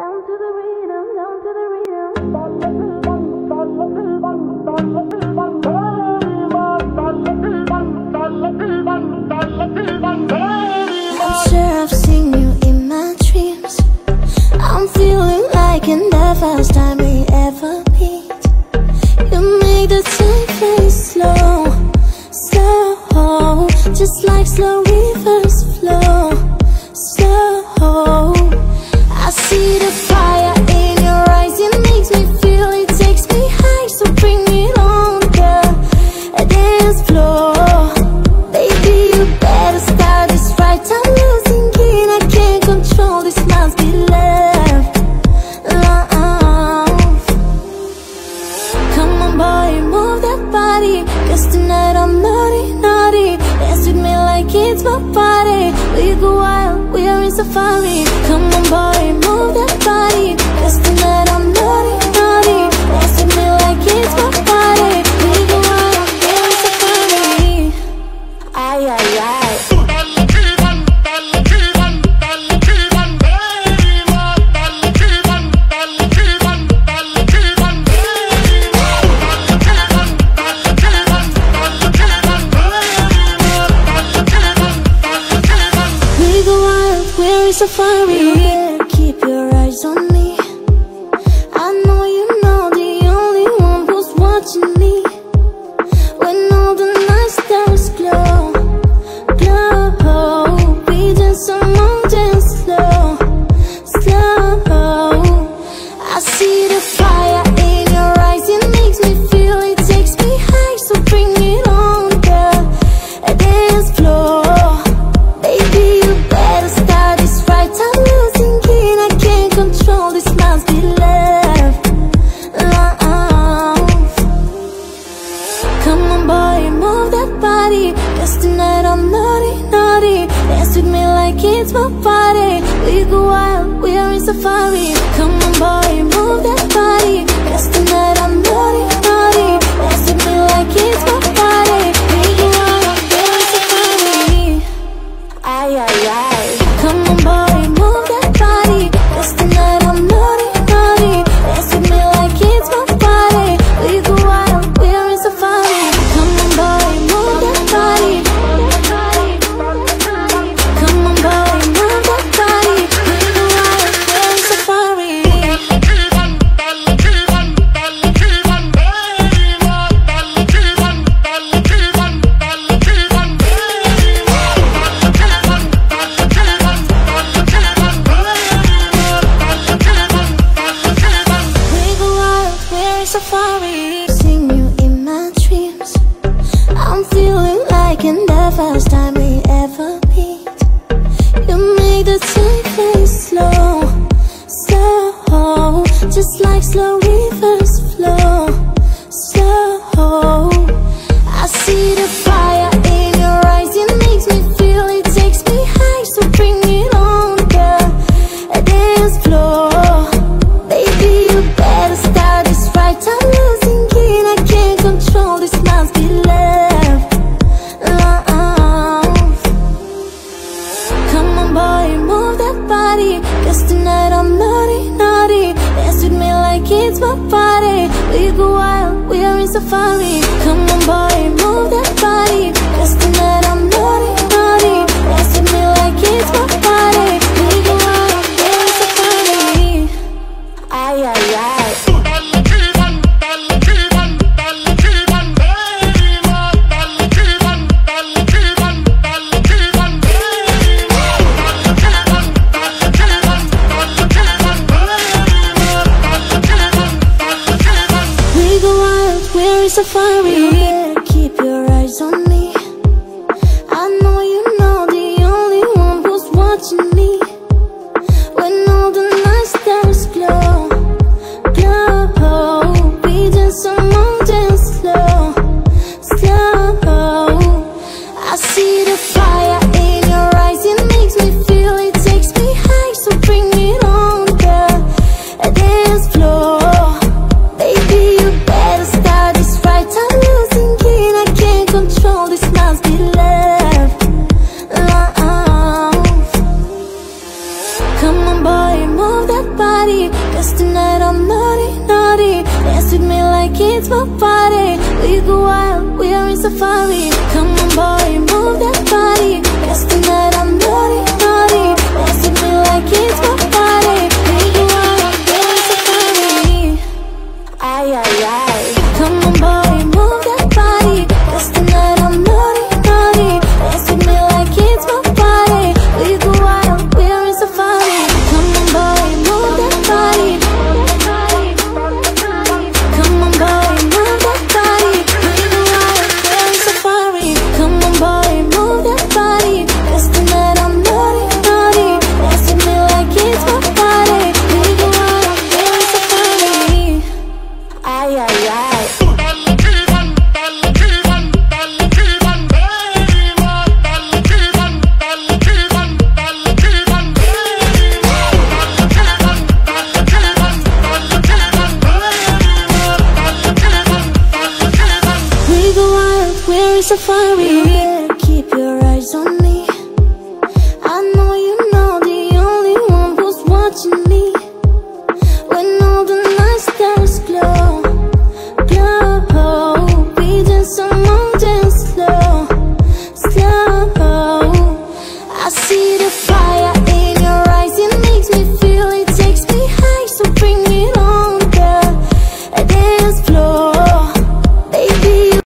Down to the rhythm, down to the rhythm. I'm sure I've seen you in my dreams. I'm feeling like in the first time we ever meet. You the time slow, slow, just like slow rivers flow. Baby, you better start this right. I'm losing I can't control this love. Love. Come on boy, move that body. Cause tonight I'm naughty, naughty. Dance with me like it's my party. We go wild, we are in safari. Come on boy, move that safari. Yeah, keep your eyes on me. It's my party. We go wild, we're in safari Come on boy my body We go wild, we are in safari. safari You better keep your eyes on me Cause tonight I'm naughty, naughty. Dance with me like it's my party. We go wild, we are in safari. Come on boy, move that far